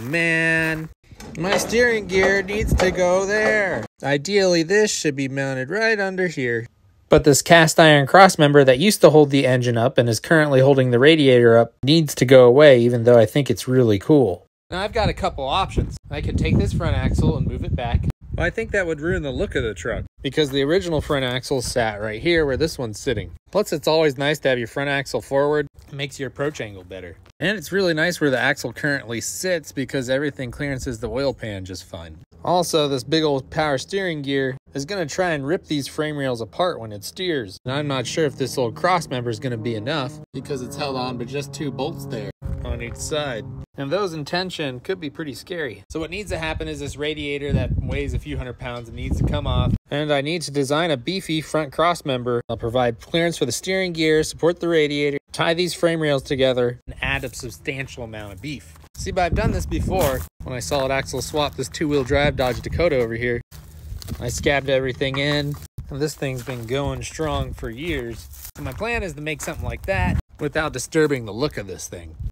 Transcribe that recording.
Oh man, my steering gear needs to go there. Ideally, this should be mounted right under here. But this cast iron cross member that used to hold the engine up and is currently holding the radiator up needs to go away, even though I think it's really cool. Now I've got a couple options. I could take this front axle and move it back. Well, I think that would ruin the look of the truck because the original front axle sat right here where this one's sitting. Plus, it's always nice to have your front axle forward. It makes your approach angle better. And it's really nice where the axle currently sits because everything clearances the oil pan just fine. Also, this big old power steering gear is going to try and rip these frame rails apart when it steers. And I'm not sure if this old cross member is going to be enough because it's held on by just two bolts there on each side. And those in tension could be pretty scary. So what needs to happen is this radiator that weighs a few hundred pounds needs to come off. And I need to design a beefy front cross member. I'll provide clearance for the steering gear, support the radiator, tie these frame rails together, and add a substantial amount of beef. See, but I've done this before when I solid axle swapped this two-wheel drive Dodge Dakota over here. I scabbed everything in, and this thing's been going strong for years. My plan is to make something like that without disturbing the look of this thing.